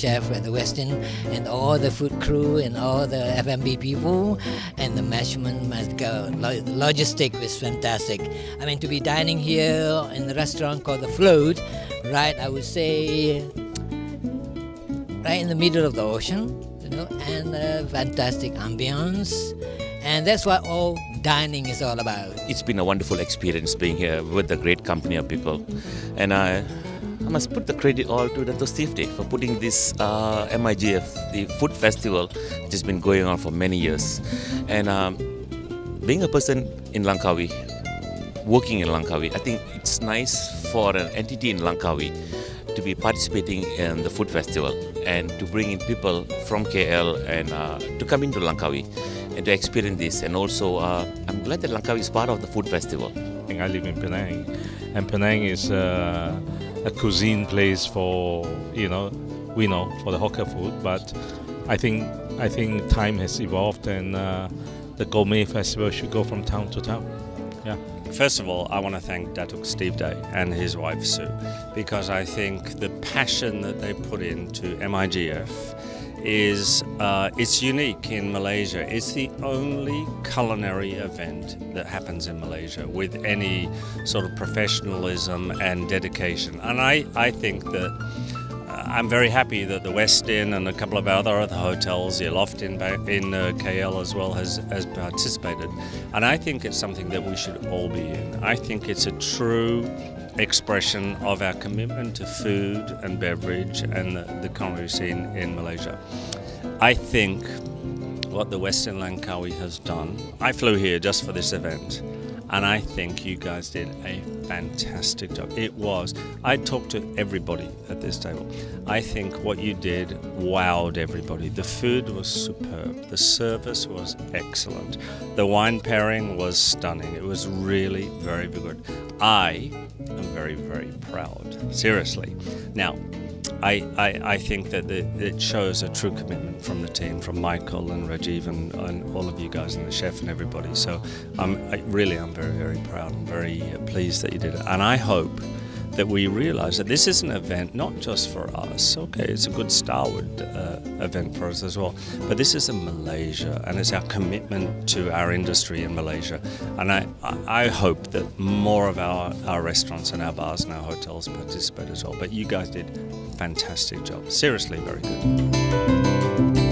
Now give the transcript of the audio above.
the chef at the Westin and all the food crew and all the F&B people and the management, logistic was fantastic. I mean, to be dining here in the restaurant called The Float, right, I would say right in the middle of the ocean, you know, and uh, fantastic ambience. And that's what all dining is all about. It's been a wonderful experience being here with a great company of people. And I, I must put the credit all to. Steve Day for putting this uh, MIGF, the food festival, which has been going on for many years. And um, being a person in Langkawi, working in Langkawi, I think it's nice for an entity in Langkawi to be participating in the food festival and to bring in people from KL and uh, to come into Langkawi and to experience this. And also, uh, I'm glad that Langkawi is part of the food festival. I live in Penang, and Penang is uh, a cuisine place for you know we know for the hawker food, but I think I think time has evolved and uh, the gourmet festival should go from town to town. Yeah. First of all, I want to thank Datuk Steve Day and his wife Sue because I think the passion that they put into MIGF is uh, it's unique in Malaysia. It's the only culinary event that happens in Malaysia with any sort of professionalism and dedication. And I, I think that uh, I'm very happy that the Westin and a couple of other other hotels, the Loft in, in uh, KL as well, has, has participated. And I think it's something that we should all be in. I think it's a true expression of our commitment to food and beverage and the, the culinary scene in Malaysia. I think what the Westin Langkawi has done, I flew here just for this event, and I think you guys did a fantastic job. It was. I talked to everybody at this table. I think what you did wowed everybody. The food was superb. The service was excellent. The wine pairing was stunning. It was really very good. I am very, very proud. Seriously. Now, I, I, I, think that it shows a true commitment from the team, from Michael and Rajiv and, and all of you guys and the chef and everybody. So I'm I really I'm very very proud. I'm very pleased that you did it, and I hope that we realize that this is an event not just for us. Okay, it's a good Starwood uh, event for us as well, but this is in Malaysia, and it's our commitment to our industry in Malaysia. And I, I hope that more of our, our restaurants and our bars and our hotels participate as well. But you guys did fantastic job. Seriously, very good.